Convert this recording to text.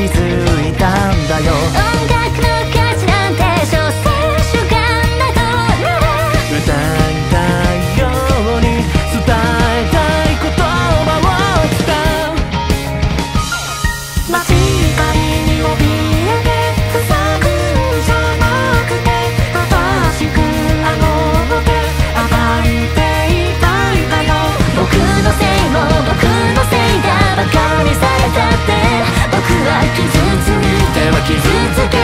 気づいたんだよ。音楽の価値なんて所詮主観などなら歌いたいように伝えたい言葉を伝う。街傷つけ